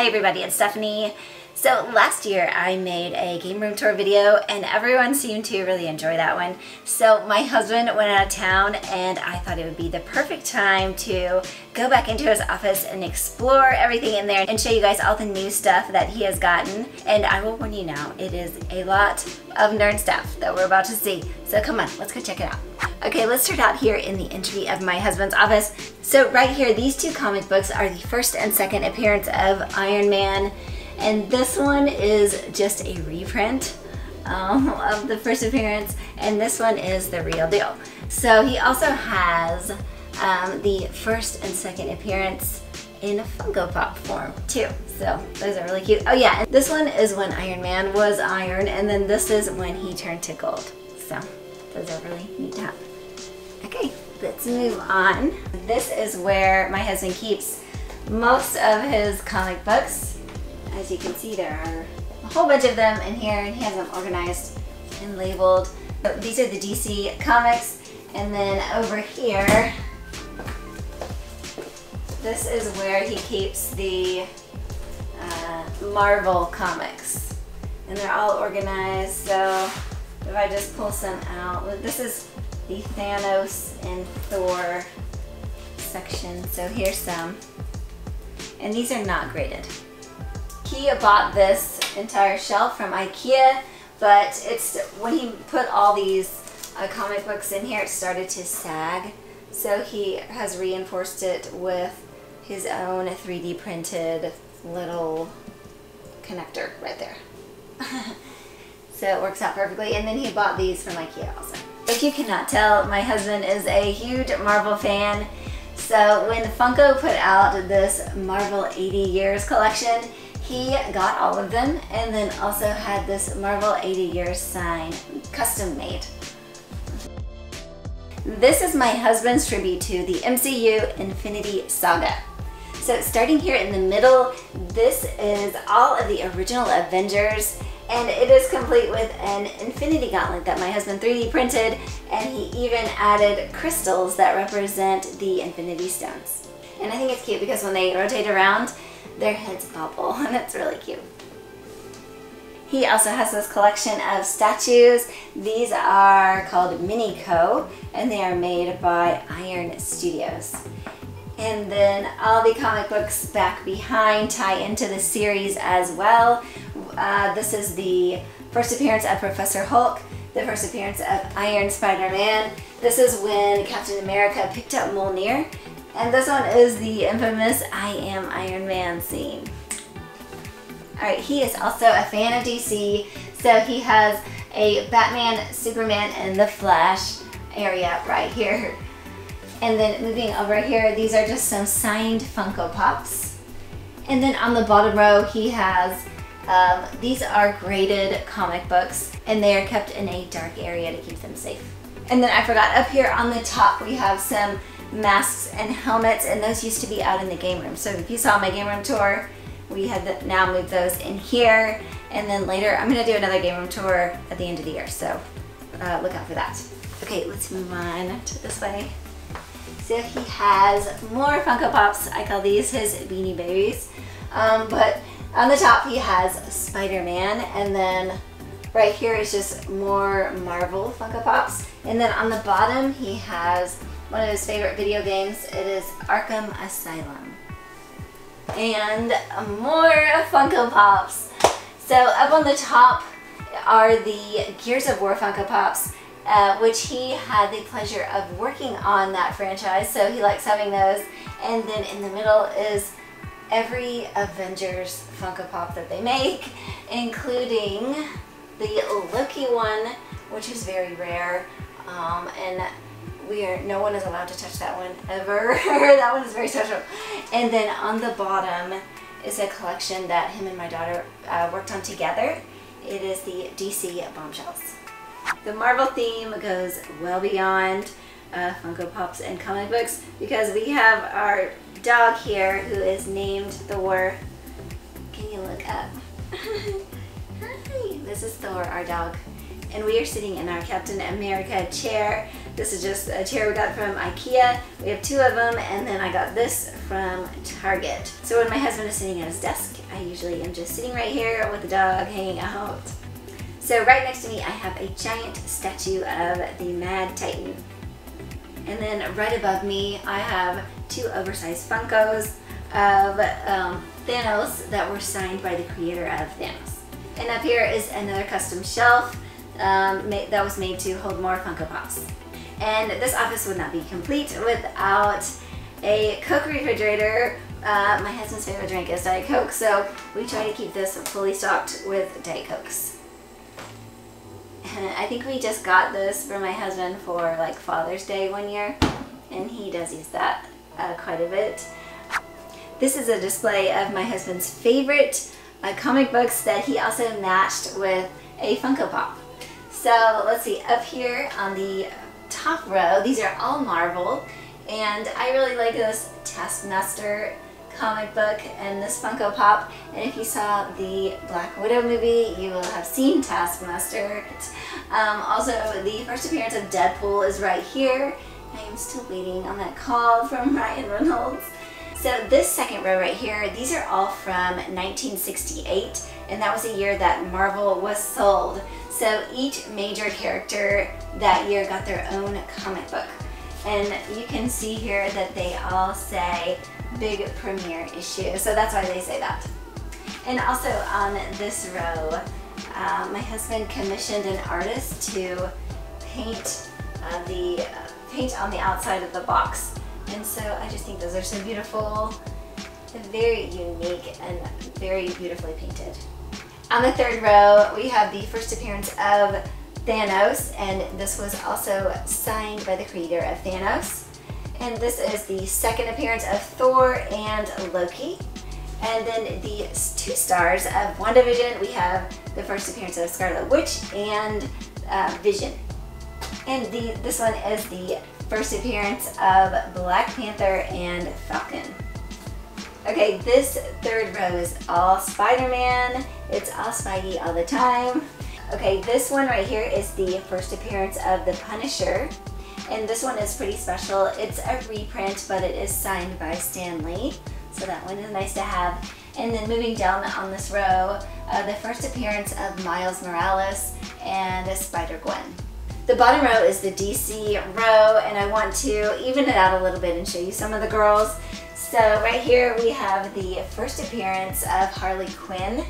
Hi everybody, it's Stephanie. So last year I made a game room tour video and everyone seemed to really enjoy that one. So my husband went out of town and I thought it would be the perfect time to go back into his office and explore everything in there and show you guys all the new stuff that he has gotten. And I will warn you now, it is a lot of nerd stuff that we're about to see. So come on, let's go check it out. Okay, let's start out here in the entry of my husband's office. So right here, these two comic books are the first and second appearance of Iron Man and this one is just a reprint um, of the first appearance, and this one is the real deal. So he also has um, the first and second appearance in a Funko Pop form too. So those are really cute. Oh yeah, this one is when Iron Man was iron, and then this is when he turned to gold. So those are really neat to have. Okay, let's move on. This is where my husband keeps most of his comic books. As you can see, there are a whole bunch of them in here, and he has them organized and labeled. These are the DC comics, and then over here, this is where he keeps the uh, Marvel comics. And they're all organized, so if I just pull some out, this is the Thanos and Thor section. So here's some. And these are not graded. He bought this entire shelf from Ikea, but it's when he put all these uh, comic books in here, it started to sag. So he has reinforced it with his own 3D printed little connector right there. so it works out perfectly. And then he bought these from Ikea also. If you cannot tell, my husband is a huge Marvel fan. So when Funko put out this Marvel 80 Years collection, he got all of them and then also had this Marvel 80 Years sign custom made. This is my husband's tribute to the MCU Infinity Saga. So starting here in the middle, this is all of the original Avengers and it is complete with an infinity gauntlet that my husband 3D printed and he even added crystals that represent the infinity stones. And I think it's cute because when they rotate around, their heads bubble and it's really cute. He also has this collection of statues. These are called Minico and they are made by Iron Studios. And then all the comic books back behind tie into the series as well. Uh, this is the first appearance of Professor Hulk, the first appearance of Iron Spider-Man. This is when Captain America picked up Mjolnir and this one is the infamous I am Iron Man scene. Alright, he is also a fan of DC, so he has a Batman, Superman, and The Flash area right here. And then moving over here, these are just some signed Funko Pops. And then on the bottom row, he has, um, these are graded comic books, and they are kept in a dark area to keep them safe. And then I forgot, up here on the top, we have some masks and helmets and those used to be out in the game room. So if you saw my game room tour, we had now moved those in here and then later I'm gonna do another game room tour at the end of the year. So uh, look out for that. Okay, let's move on to this way. So he has more Funko Pops. I call these his Beanie Babies. Um, but on the top he has Spider-Man and then right here is just more Marvel Funko Pops. And then on the bottom he has one of his favorite video games. It is Arkham Asylum. And more Funko Pops. So up on the top are the Gears of War Funko Pops, uh, which he had the pleasure of working on that franchise, so he likes having those. And then in the middle is every Avengers Funko Pop that they make, including the Loki one, which is very rare. Um, and we are no one is allowed to touch that one ever. That one is very special. And then on the bottom is a collection that him and my daughter uh, worked on together. It is the DC bombshells. The Marvel theme goes well beyond uh, Funko Pops and comic books because we have our dog here who is named Thor. Can you look up? Hi this is Thor our dog. And we are sitting in our Captain America chair. This is just a chair we got from Ikea. We have two of them and then I got this from Target. So when my husband is sitting at his desk, I usually am just sitting right here with the dog hanging out. So right next to me, I have a giant statue of the Mad Titan. And then right above me, I have two oversized Funkos of um, Thanos that were signed by the creator of Thanos. And up here is another custom shelf um, that was made to hold more Funko Pops. And this office would not be complete without a Coke refrigerator. Uh, my husband's favorite drink is Diet Coke, so we try to keep this fully stocked with Diet Cokes. I think we just got this for my husband for like Father's Day one year, and he does use that uh, quite a bit. This is a display of my husband's favorite uh, comic books that he also matched with a Funko Pop. So let's see, up here on the top row, these are all Marvel, and I really like this Taskmaster comic book and this Funko Pop. And if you saw the Black Widow movie, you will have seen Taskmaster. Um, also, the first appearance of Deadpool is right here. I am still waiting on that call from Ryan Reynolds. So this second row right here, these are all from 1968, and that was a year that Marvel was sold. So each major character that year got their own comic book. And you can see here that they all say big premiere issue. So that's why they say that. And also on this row, uh, my husband commissioned an artist to paint uh, the uh, paint on the outside of the box. And so I just think those are so beautiful, very unique and very beautifully painted. On the third row, we have the first appearance of Thanos, and this was also signed by the creator of Thanos. And this is the second appearance of Thor and Loki. And then the two stars of WandaVision, we have the first appearance of Scarlet Witch and uh, Vision. And the, this one is the first appearance of Black Panther and Falcon. Okay, this third row is all Spider-Man. It's all Spidey all the time. Okay, this one right here is the first appearance of the Punisher. And this one is pretty special. It's a reprint, but it is signed by Stan Lee. So that one is nice to have. And then moving down on this row, uh, the first appearance of Miles Morales and Spider-Gwen. The bottom row is the DC row, and I want to even it out a little bit and show you some of the girls. So right here we have the first appearance of Harley Quinn.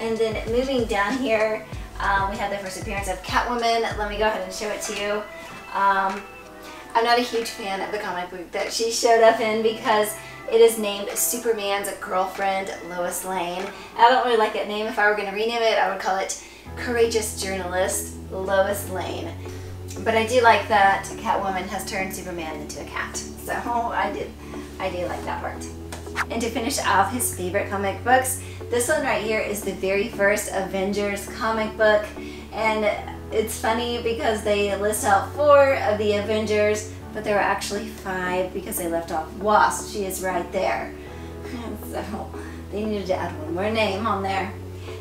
And then moving down here, um, we have the first appearance of Catwoman. Let me go ahead and show it to you. Um, I'm not a huge fan of the comic book that she showed up in because it is named Superman's girlfriend, Lois Lane. I don't really like that name. If I were going to rename it, I would call it Courageous Journalist Lois Lane. But I do like that Catwoman has turned Superman into a cat. So I did, I do like that part. And to finish off his favorite comic books, this one right here is the very first Avengers comic book. And it's funny because they list out four of the Avengers, but there are actually five because they left off Wasp. She is right there. so they needed to add one more name on there.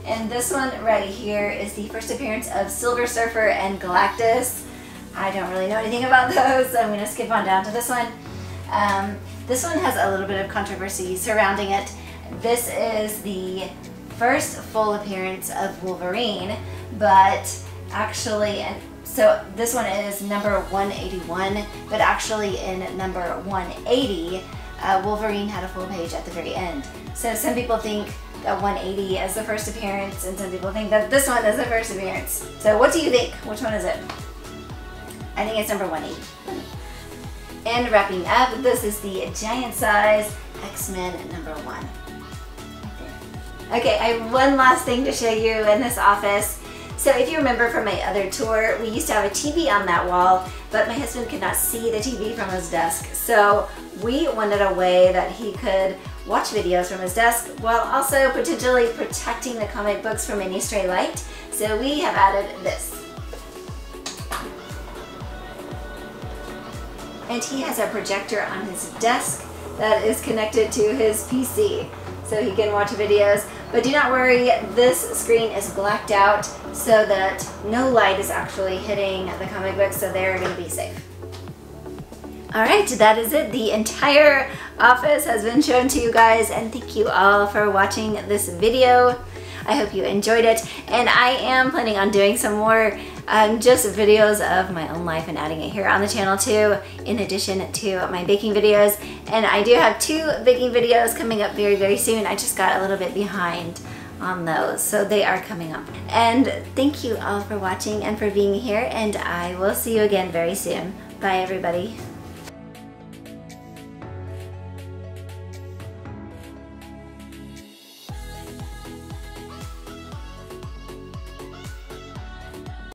And this one right here is the first appearance of Silver Surfer and Galactus. I don't really know anything about those, so I'm going to skip on down to this one. Um, this one has a little bit of controversy surrounding it. This is the first full appearance of Wolverine, but actually, so this one is number 181, but actually in number 180, uh, Wolverine had a full page at the very end. So some people think that 180 is the first appearance, and some people think that this one is the first appearance. So what do you think? Which one is it? I think it's number 180. And wrapping up, this is the giant size X-Men number one. Okay, I have one last thing to show you in this office. So if you remember from my other tour, we used to have a TV on that wall, but my husband could not see the TV from his desk. So we wanted a way that he could watch videos from his desk while also potentially protecting the comic books from any stray light. So we have added this. And he has a projector on his desk that is connected to his PC so he can watch videos. But do not worry, this screen is blacked out so that no light is actually hitting the comic book, so they're going to be safe. All right, that is it. The entire office has been shown to you guys and thank you all for watching this video. I hope you enjoyed it and I am planning on doing some more um, just videos of my own life and adding it here on the channel too in addition to my baking videos and I do have two baking videos coming up very very soon. I just got a little bit behind on those so they are coming up and thank you all for watching and for being here and I will see you again very soon. Bye everybody.